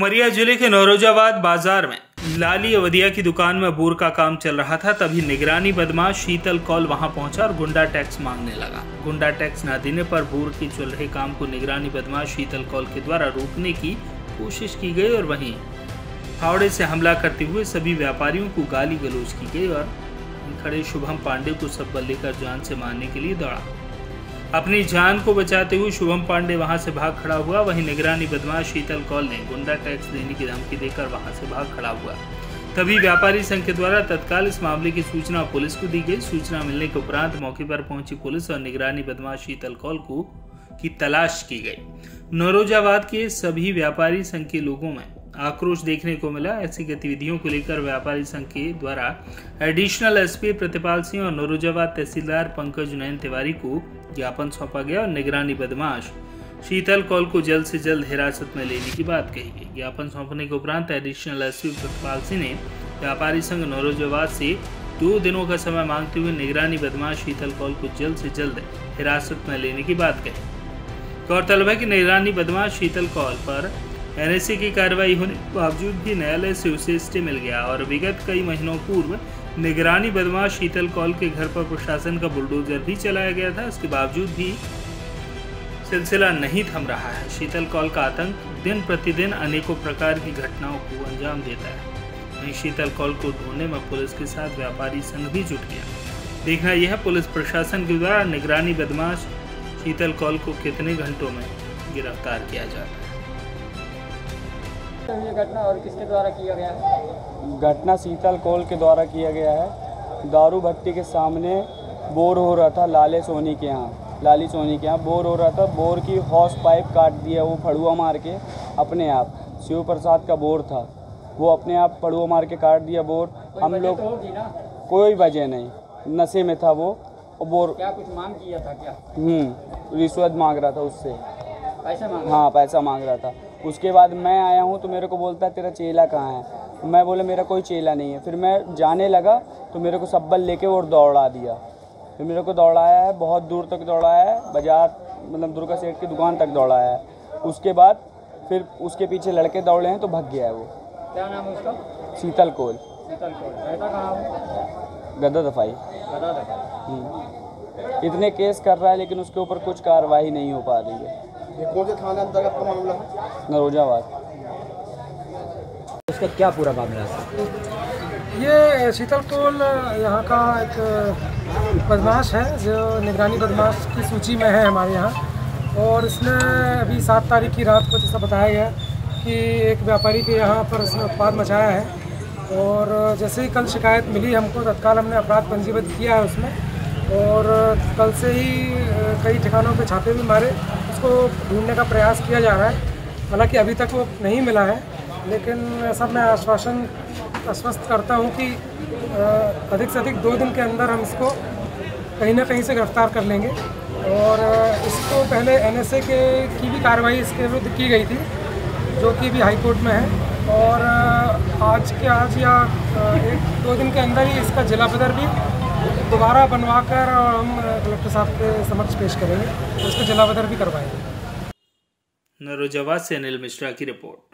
उमरिया ज़िले के नौरोजाबाद बाज़ार में लाली अवधिया की दुकान में बोर का काम चल रहा था, तभी निगरानी बदमाश शीतल कौल वहाँ पहुँचा और गुंडा टैक्स मांगने लगा। गुंडा टैक्स न देने पर बोर के चल रहे काम को निगरानी बदमाश शीतल कौल के द्वारा रोकने की कोशिश की गई और वहीं फावड़े से हमला करते हुए सभी व्यापारियों को गाली गलौज की गई और खड़े शुभम पांडे को सब्बल लेकर जान से मारने के लिए दौड़ा। अपनी जान को बचाते हुए शुभम पांडे वहाँ से भाग खड़ा हुआ। वहीं निगरानी बदमाश शीतल कौल ने गुंडा टैक्स देने की धमकी देकर वहाँ से भाग खड़ा हुआ। तभी व्यापारी संघ के द्वारा तत्काल इस मामले की सूचना पुलिस को दी गई। सूचना मिलने के उपरांत मौके पर पहुँची पुलिस और निगरानी बदमाश शीतल कौल को, की तलाश की गई। नौरोजाबाद के सभी व्यापारी संघ के लोगों में आक्रोश देखने को मिला। ऐसी गतिविधियों को लेकर व्यापारी संघ के द्वारा एडिशनल एसपी प्रतिपाल सिंह और नौरोजाबाद तहसीलदार पंकज नयन तिवारी को ज्ञापन सौंपा गया और निगरानी बदमाश शीतल कौल को जल्द से जल्द हिरासत में लेने की बात कही गई। ज्ञापन सौंपने के उपरांत एडिशनल एसपी प्रतिपाल सिंह ने व्यापारी संघ नौरोजाबाद से दो दिनों का समय मांगते हुए निगरानी बदमाश शीतल कौल को जल्द से जल्द हिरासत में लेने की बात कही। गौरतलब है कि निगरानी बदमाश शीतल कौल पर एनएसए की कार्रवाई होने के बावजूद भी न्यायालय से उसे स्टे मिल गया और विगत कई महीनों पूर्व निगरानी बदमाश शीतल कौल के घर पर प्रशासन का बुलडोजर भी चलाया गया था। इसके बावजूद भी सिलसिला नहीं थम रहा है। शीतल कौल का आतंक दिन प्रतिदिन अनेकों प्रकार की घटनाओं को अंजाम देता है। वहीं शीतल कौल को ढूँढने में पुलिस के साथ व्यापारी संघ भी जुट गया। देखना यह, पुलिस प्रशासन के द्वारा निगरानी बदमाश शीतल कौल को कितने घंटों में गिरफ़्तार किया जाता है। ये घटना और किसके द्वारा किया गया है? घटना शीतल कौल के द्वारा किया गया है। दारू भट्टी के सामने बोर हो रहा था लाले सोनी के यहाँ। लाली सोनी के यहाँ बोर हो रहा था बोर की हॉस पाइप काट दिया वो फड़ुआ मार के अपने आप। शिव प्रसाद का बोर था। वो अपने आप फड़ुआ मार के काट दिया बोर। हम लोग तो कोई वजह नहीं। नशे में था वो। और बोर क्या कुछ मांग किया था क्या? हम्म रिश्वत मांग रहा था उससे। पैसे मांग हाँ पैसा मांग रहा था। उसके बाद मैं आया हूँ तो मेरे को बोलता है तेरा चेला कहाँ है? मैं बोला मेरा कोई चेला नहीं है। फिर मैं जाने लगा तो मेरे को सब्बल लेके और दौड़ा दिया। फिर मेरे को दौड़ाया है बहुत दूर तक दौड़ाया है बाज़ार मतलब दुर्गा सेठ की दुकान तक दौड़ाया है। उसके बाद फिर उसके पीछे लड़के दौड़े हैं तो भग गया है वो। क्या नाम है उसका? शीतल कोल। शीतल कौर रहता कहाँ है गद्दा दफाई। बता दे हम्म। इतने केस कर रहा है लेकिन उसके ऊपर कुछ कार्रवाई नहीं हो पा रही है। ये कौन से थाना अंतर्गत का मामला है? नरोजाबाद। उसका क्या पूरा मामला है? ये शीतल कोल यहाँ का एक बदमाश है जो निगरानी बदमाश की सूची में है हमारे यहाँ। और इसने अभी सात तारीख की रात को जैसा बताया गया कि एक व्यापारी के यहाँ पर उसने उत्पाद मचाया है। और जैसे ही कल शिकायत मिली हमको तत्काल हमने अपराध पंजीबद्ध किया है उसमें। और कल से ही कई ठिकानों पे छापे भी मारे। उसको ढूँढने का प्रयास किया जा रहा है। हालाँकि अभी तक वो नहीं मिला है, लेकिन सब मैं आश्वासन आश्वस्त करता हूँ कि अधिक से अधिक दो दिन के अंदर हम इसको कहीं ना कहीं से गिरफ़्तार कर लेंगे। और इसको पहले एनएसए के की भी कार्रवाई इसके विरुद्ध की गई थी, जो कि भी हाई कोर्ट में है। और आज के आज या एक दो दिन के अंदर ही इसका जिला पदर भी दोबारा बनवा कर हम कलेक्टर साहब के समक्ष पेश करेंगे। तो इसका जिला भी करवाएँगे। नरोजवा से अनिल मिश्रा की रिपोर्ट।